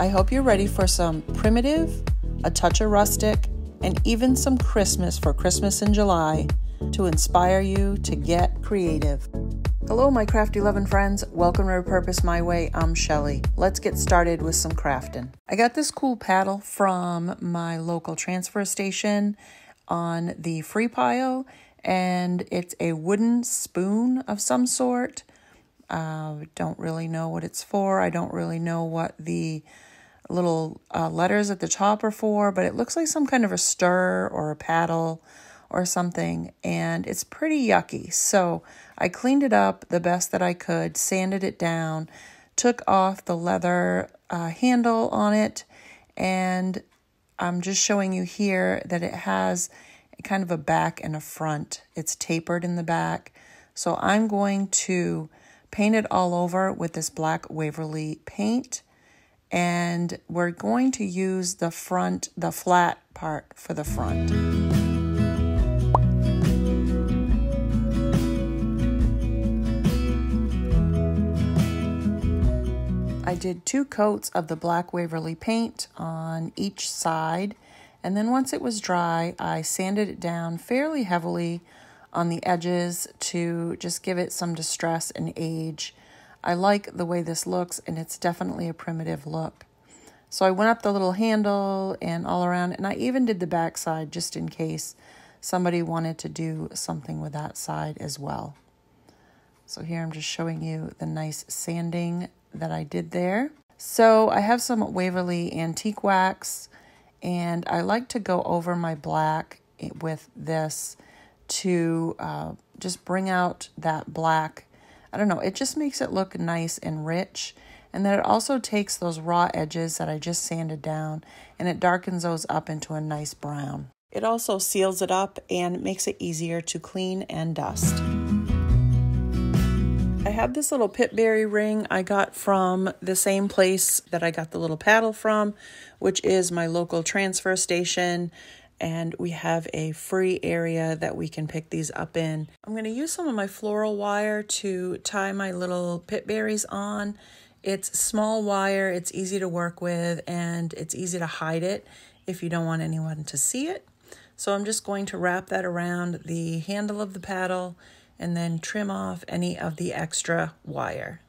I hope you're ready for some primitive, a touch of rustic, and even some Christmas for Christmas in July to inspire you to get creative. Hello, my crafty loving friends. Welcome to Repurposed My Way. I'm Shelly. Let's get started with some crafting. I got this cool paddle from my local transfer station on the free pile, and it's a wooden spoon of some sort. Uh, don't really know what it's for. I don't really know what the little uh, letters at the top are for, but it looks like some kind of a stir or a paddle or something, and it's pretty yucky. So I cleaned it up the best that I could, sanded it down, took off the leather uh, handle on it, and I'm just showing you here that it has kind of a back and a front. It's tapered in the back. So I'm going to paint it all over with this black Waverly paint. And we're going to use the front, the flat part for the front. I did two coats of the black Waverly paint on each side and then once it was dry I sanded it down fairly heavily on the edges to just give it some distress and age. I like the way this looks and it's definitely a primitive look. So I went up the little handle and all around and I even did the back side just in case somebody wanted to do something with that side as well. So here I'm just showing you the nice sanding that I did there. So I have some Waverly Antique Wax and I like to go over my black with this to uh, just bring out that black. I don't know, it just makes it look nice and rich. And then it also takes those raw edges that I just sanded down and it darkens those up into a nice brown. It also seals it up and makes it easier to clean and dust. I have this little pipberry ring I got from the same place that I got the little paddle from, which is my local transfer station. And we have a free area that we can pick these up in. I'm going to use some of my floral wire to tie my little pip berries on. It's small wire, it's easy to work with, and it's easy to hide it if you don't want anyone to see it. So I'm just going to wrap that around the handle of the paddle and then trim off any of the extra wire.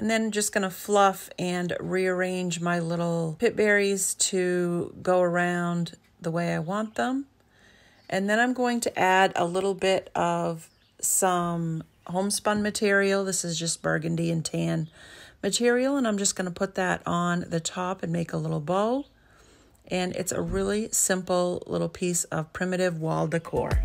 And then just going to fluff and rearrange my little pip berries to go around the way I want them. And then I'm going to add a little bit of some homespun material. This is just burgundy and tan material. And I'm just going to put that on the top and make a little bow. And it's a really simple little piece of primitive wall decor.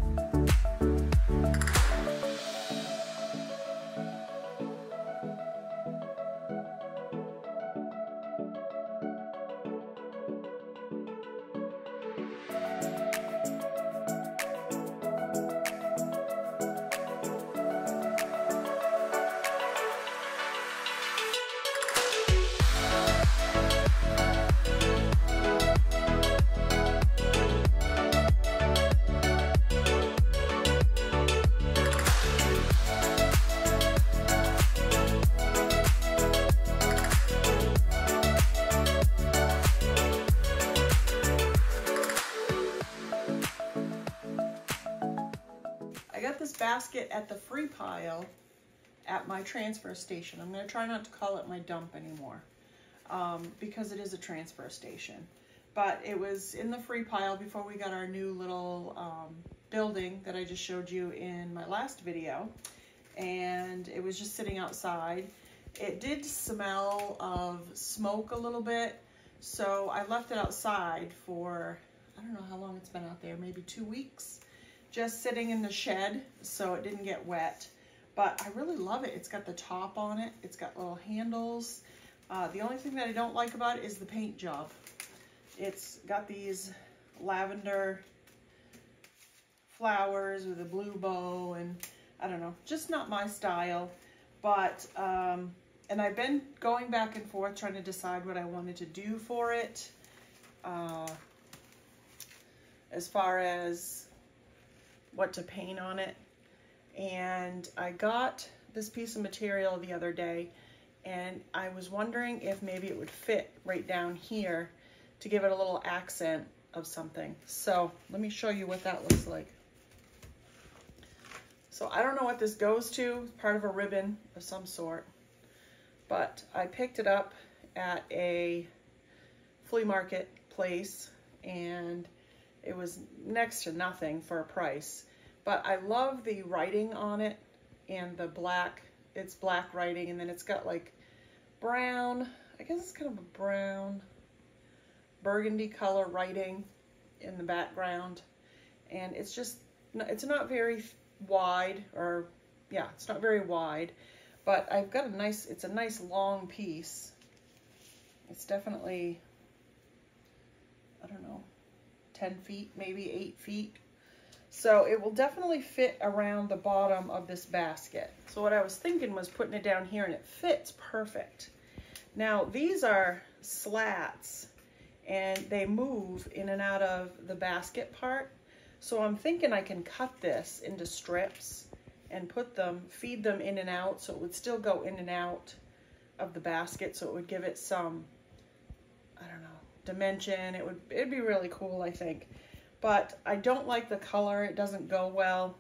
Basket at the free pile at my transfer station. I'm going to try not to call it my dump anymore um, because it is a transfer station. But it was in the free pile before we got our new little um, building that I just showed you in my last video. And it was just sitting outside. It did smell of smoke a little bit. So I left it outside for, I don't know how long it's been out there, maybe two weeks just sitting in the shed so it didn't get wet. But I really love it. It's got the top on it. It's got little handles. Uh, the only thing that I don't like about it is the paint job. It's got these lavender flowers with a blue bow and I don't know, just not my style. But, um, and I've been going back and forth trying to decide what I wanted to do for it. Uh, as far as what to paint on it. And I got this piece of material the other day And I was wondering if maybe it would fit right down here to give it a little accent of something. So let me show you what that looks like. So I don't know what this goes to, part of a ribbon of some sort, but I picked it up at a flea market place and it was next to nothing for a price. But I love the writing on it and the black, it's black writing and then it's got like brown, I guess it's kind of a brown, burgundy color writing in the background. And it's just, it's not very wide or, yeah, it's not very wide, but I've got a nice, it's a nice long piece. It's definitely, I don't know, 10 feet, maybe 8 feet. So it will definitely fit around the bottom of this basket. So what I was thinking was putting it down here and it fits perfect. Now these are slats and they move in and out of the basket part. So I'm thinking I can cut this into strips and put them, feed them in and out so it would still go in and out of the basket so it would give it some, I don't know, dimension. It would, it'd be really cool, I think. But I don't like the color. It doesn't go well.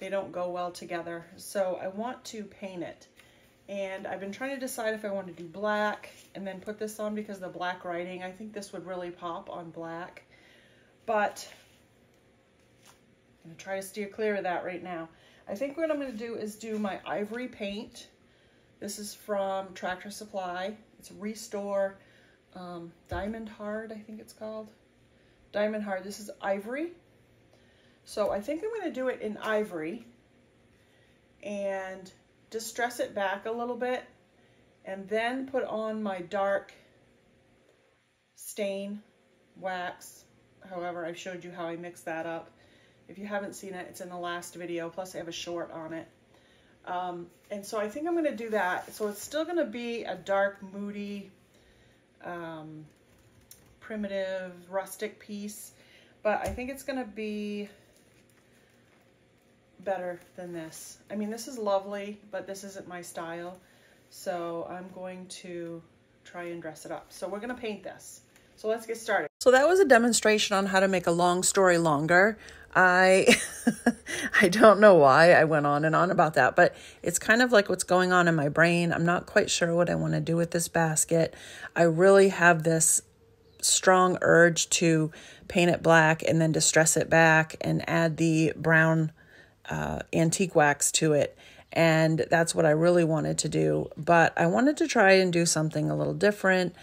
They don't go well together. So I want to paint it. And I've been trying to decide if I want to do black and then put this on because the black writing. I think this would really pop on black. But I'm going to try to steer clear of that right now. I think what I'm going to do is do my ivory paint. This is from Tractor Supply. It's Restore um, Diamond Hard, I think it's called. Diamond Hard. This is ivory. So I think I'm going to do it in ivory and distress it back a little bit and then put on my dark stain wax. However, I showed you how I mix that up. If you haven't seen it, it's in the last video. Plus I have a short on it. Um, and so I think I'm going to do that. So it's still going to be a dark, moody, um, primitive rustic piece, but I think it's gonna be better than this. I mean, this is lovely, but this isn't my style. So I'm going to try and dress it up. So we're gonna paint this. So let's get started. So that was a demonstration on how to make a long story longer. I I don't know why I went on and on about that, but it's kind of like what's going on in my brain. I'm not quite sure what I want to do with this basket. I really have this strong urge to paint it black and then distress it back and add the brown uh, antique wax to it. And that's what I really wanted to do. But I wanted to try and do something a little different,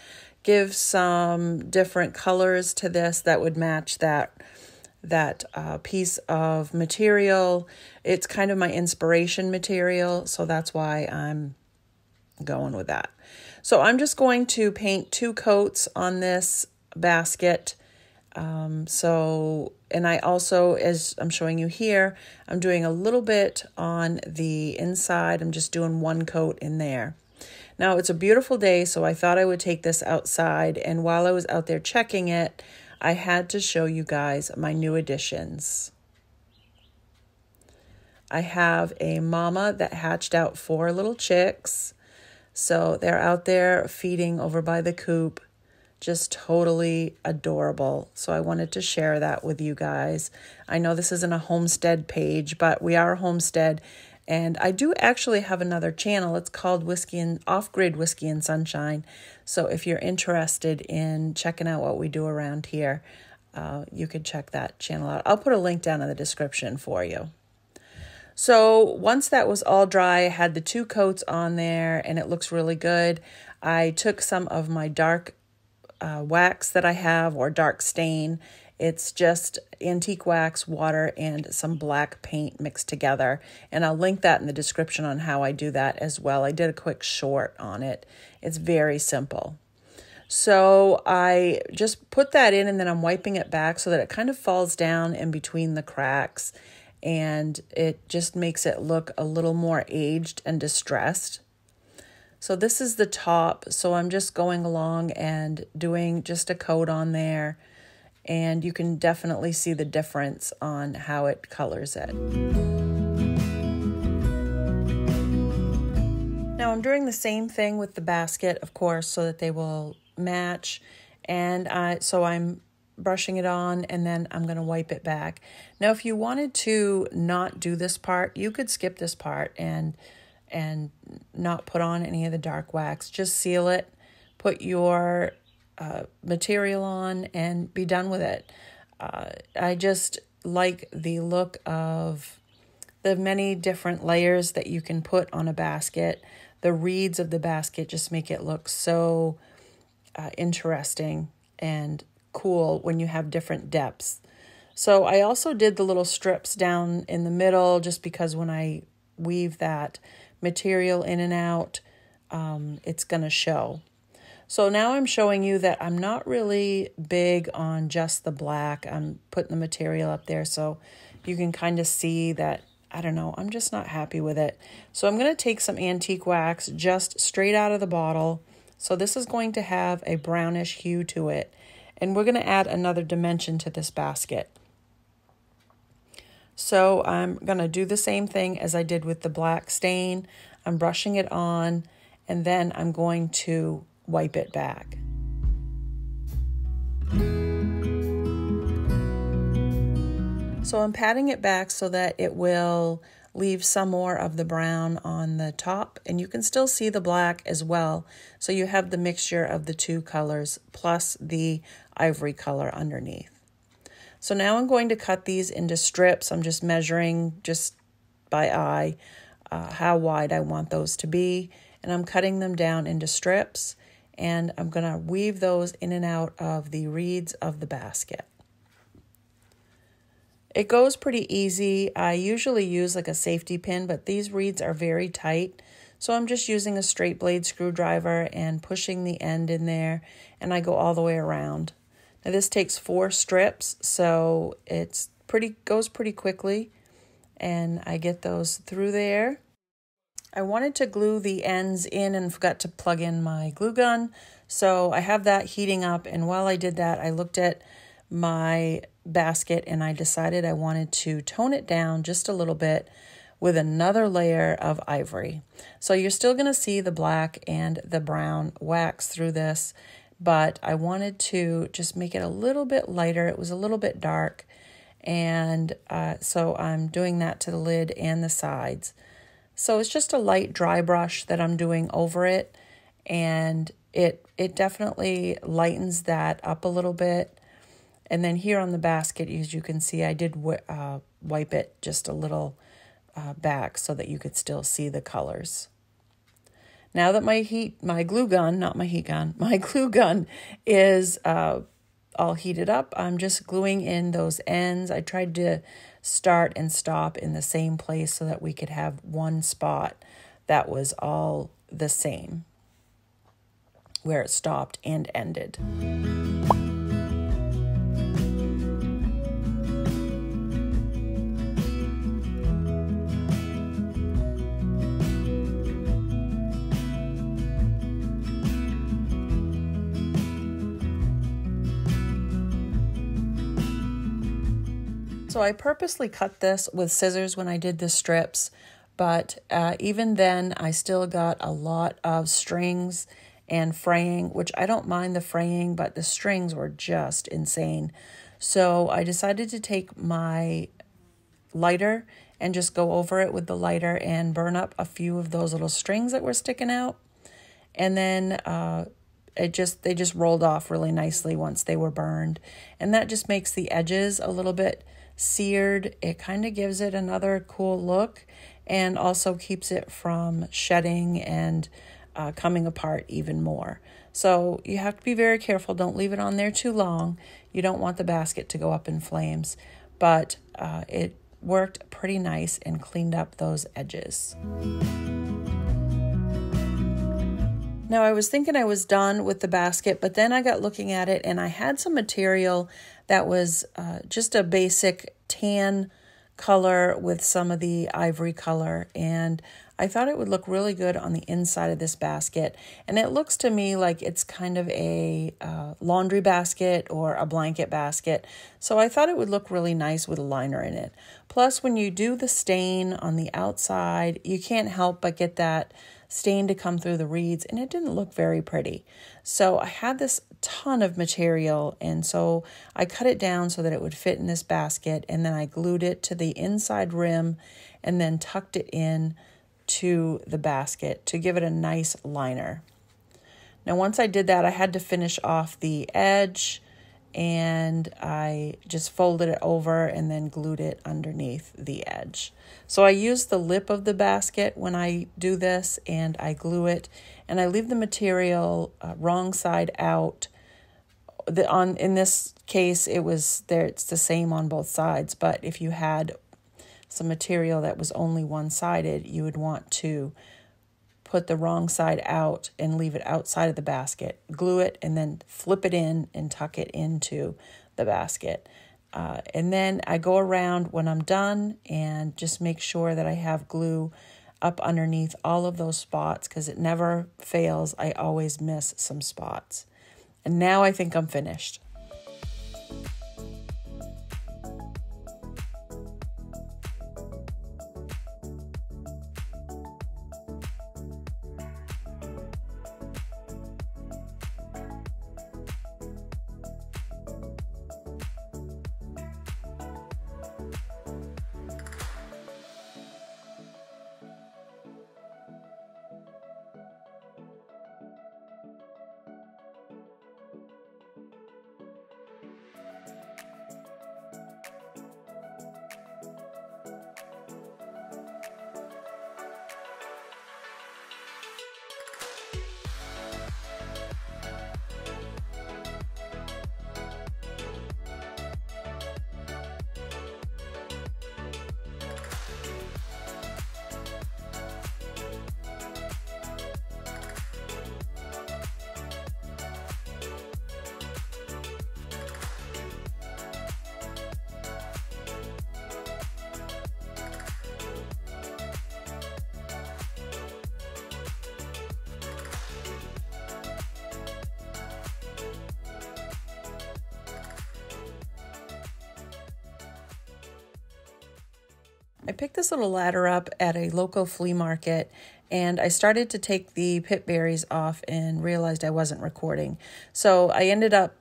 give some different colors to this that would match that that uh, piece of material. It's kind of my inspiration material, so that's why I'm going with that. So I'm just going to paint two coats on this basket. Um, so, and I also, as I'm showing you here, I'm doing a little bit on the inside. I'm just doing one coat in there. Now, it's a beautiful day, so I thought I would take this outside. And while I was out there checking it, I had to show you guys my new additions. I have a mama that hatched out four little chicks. So they're out there feeding over by the coop. Just totally adorable. So I wanted to share that with you guys. I know this isn't a homestead page, but we are homestead. And I do actually have another channel. It's called Whiskey and Off Grid Whiskey and Sunshine. So if you're interested in checking out what we do around here, uh, you could check that channel out. I'll put a link down in the description for you. So once that was all dry, I had the two coats on there and it looks really good. I took some of my dark uh, wax that I have or dark stain. It's just antique wax, water, and some black paint mixed together. And I'll link that in the description on how I do that as well. I did a quick short on it. It's very simple. So I just put that in and then I'm wiping it back so that it kind of falls down in between the cracks and it just makes it look a little more aged and distressed. So this is the top. So I'm just going along and doing just a coat on there and you can definitely see the difference on how it colors it. Now I'm doing the same thing with the basket, of course, so that they will match. And I, so I'm brushing it on and then I'm going to wipe it back. Now, if you wanted to not do this part, you could skip this part and and not put on any of the dark wax. Just seal it, put your uh, material on, and be done with it. Uh, I just like the look of the many different layers that you can put on a basket. The reeds of the basket just make it look so uh, interesting and cool when you have different depths. So I also did the little strips down in the middle just because when I weave that material in and out, um, it's going to show. So now I'm showing you that I'm not really big on just the black. I'm putting the material up there so you can kind of see that, I don't know, I'm just not happy with it. So I'm going to take some antique wax just straight out of the bottle. So this is going to have a brownish hue to it. And we're going to add another dimension to this basket. So I'm going to do the same thing as I did with the black stain. I'm brushing it on and then I'm going to wipe it back. So I'm patting it back so that it will leave some more of the brown on the top and you can still see the black as well. So you have the mixture of the two colors plus the ivory color underneath. So now I'm going to cut these into strips. I'm just measuring just by eye uh, how wide I want those to be. And I'm cutting them down into strips. And I'm going to weave those in and out of the reeds of the basket. It goes pretty easy. I usually use like a safety pin, but these reeds are very tight. So I'm just using a straight blade screwdriver and pushing the end in there and I go all the way around. Now this takes four strips, so it's pretty goes pretty quickly and I get those through there. I wanted to glue the ends in and forgot to plug in my glue gun. So I have that heating up and while I did that, I looked at my basket and I decided I wanted to tone it down just a little bit with another layer of ivory. So you're still going to see the black and the brown wax through this but I wanted to just make it a little bit lighter. It was a little bit dark, and uh, so I'm doing that to the lid and the sides. So it's just a light dry brush that I'm doing over it, and it it definitely lightens that up a little bit. And then here on the basket, as you can see, I did uh, wipe it just a little uh, back so that you could still see the colors. Now that my heat, my glue gun, not my heat gun, my glue gun is uh, all heated up, I'm just gluing in those ends. I tried to start and stop in the same place so that we could have one spot that was all the same where it stopped and ended. So I purposely cut this with scissors when I did the strips, but uh, even then I still got a lot of strings and fraying, which I don't mind the fraying, but the strings were just insane. So I decided to take my lighter and just go over it with the lighter and burn up a few of those little strings that were sticking out. And then uh, it just they just rolled off really nicely once they were burned. And that just makes the edges a little bit seared. It kind of gives it another cool look and also keeps it from shedding and uh, coming apart even more. So you have to be very careful. Don't leave it on there too long. You don't want the basket to go up in flames, but uh, it worked pretty nice and cleaned up those edges. Now, I was thinking I was done with the basket, but then I got looking at it and I had some material that was uh, just a basic tan color with some of the ivory color. And I thought it would look really good on the inside of this basket. And it looks to me like it's kind of a uh, laundry basket or a blanket basket. So I thought it would look really nice with a liner in it. Plus, when you do the stain on the outside, you can't help but get that stain to come through the reeds and it didn't look very pretty. So I had this ton of material and so I cut it down so that it would fit in this basket and then I glued it to the inside rim and then tucked it in to the basket to give it a nice liner. Now once I did that I had to finish off the edge and I just folded it over and then glued it underneath the edge. So I use the lip of the basket when I do this and I glue it and I leave the material uh, wrong side out. The on in this case it was there it's the same on both sides, but if you had some material that was only one-sided, you would want to put the wrong side out and leave it outside of the basket, glue it, and then flip it in and tuck it into the basket. Uh, and then I go around when I'm done and just make sure that I have glue up underneath all of those spots because it never fails. I always miss some spots. And now I think I'm finished. I picked this little ladder up at a local flea market and I started to take the pip berries off and realized I wasn't recording. So I ended up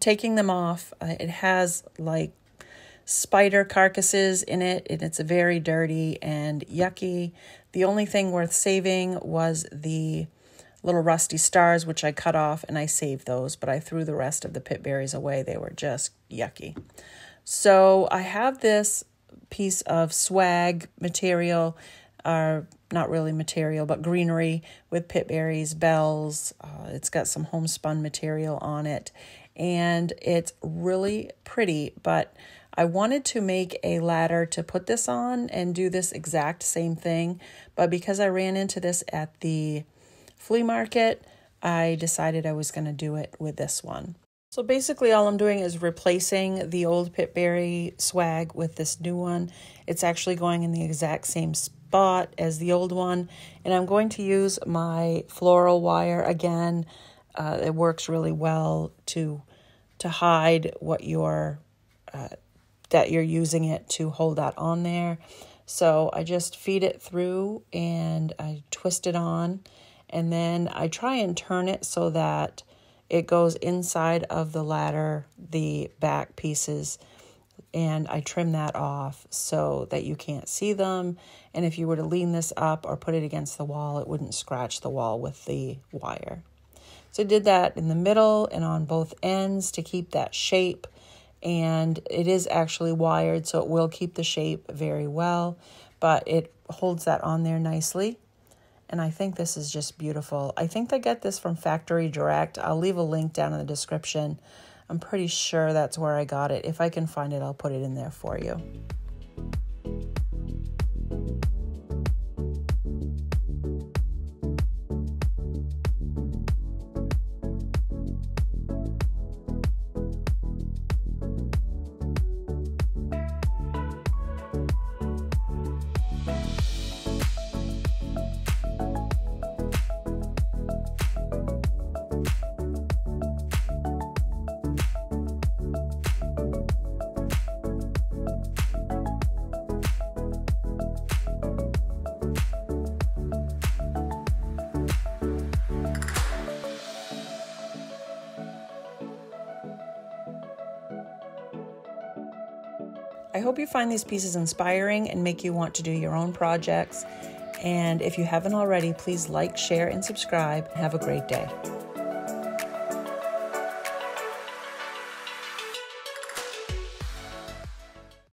taking them off. Uh, it has like spider carcasses in it and it's very dirty and yucky. The only thing worth saving was the little rusty stars, which I cut off and I saved those, but I threw the rest of the pip berries away. They were just yucky. So I have this piece of swag material, or not really material, but greenery with pip berries, bells. Uh, it's got some homespun material on it, and it's really pretty. But I wanted to make a ladder to put this on and do this exact same thing, but because I ran into this at the flea market, I decided I was going to do it with this one. So basically all I'm doing is replacing the old Pipberry swag with this new one. It's actually going in the exact same spot as the old one. And I'm going to use my floral wire again. Uh, it works really well to to hide what you're uh, that you're using it to hold that on there. So I just feed it through and I twist it on and then I try and turn it so that it goes inside of the ladder, the back pieces, and I trim that off so that you can't see them. And if you were to lean this up or put it against the wall, it wouldn't scratch the wall with the wire. So I did that in the middle and on both ends to keep that shape. And it is actually wired, so it will keep the shape very well, but it holds that on there nicely and I think this is just beautiful. I think they get this from Factory Direct. I'll leave a link down in the description. I'm pretty sure that's where I got it. If I can find it, I'll put it in there for you. I hope you find these pieces inspiring and make you want to do your own projects. And if you haven't already, please like, share, and subscribe. Have a great day.